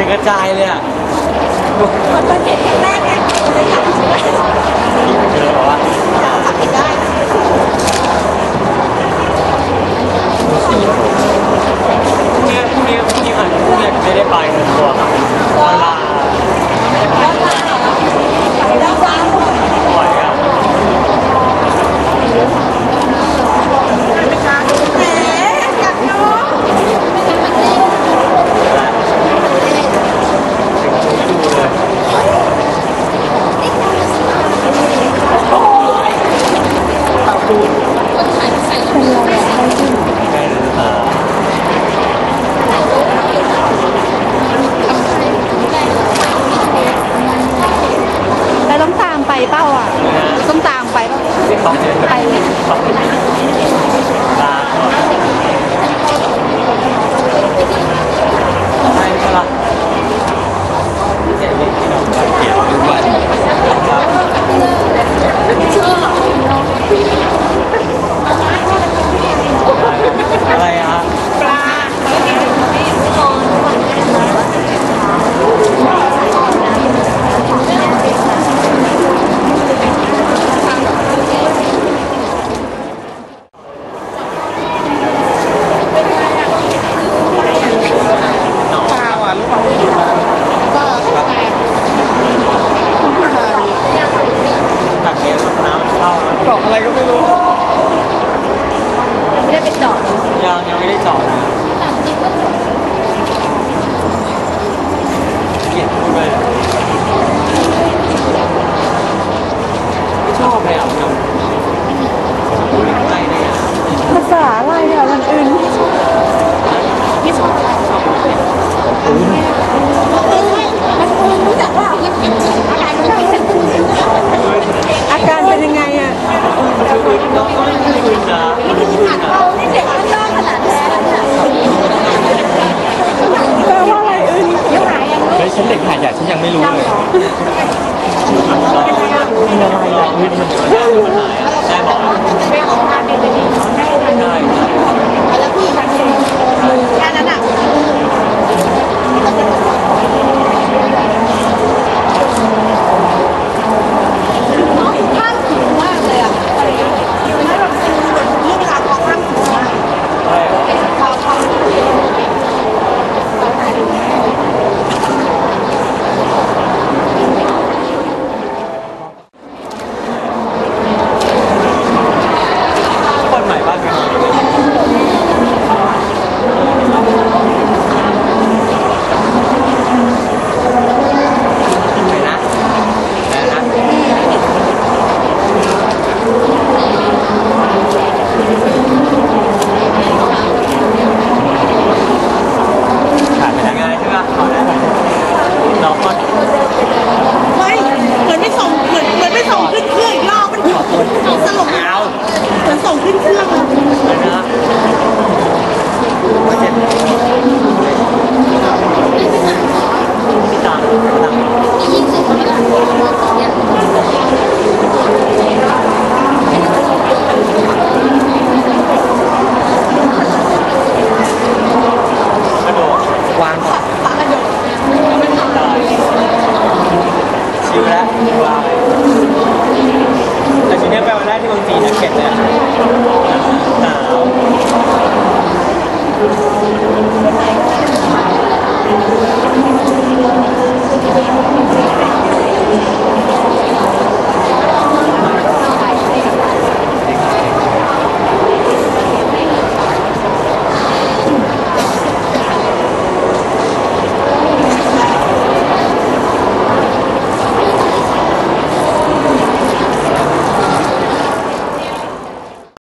ียงกระจายเลยอะคนเก่งแรกไงเลยค่ะ 你好你好。 อะไรอ่ยมันอื่นพี่สอนอืนรู้จักว่าอาการเป็นยังไงอะเฮ้ยฉันเด็กหาดใหญ่ฉันยังไม่รู้เลยมีอะไรอะอื่น ได้บอกได้ No, fuck you. เนี่ยแปลว่าแรกที่เมืองทีนนะเข็ดเลยอะหนาว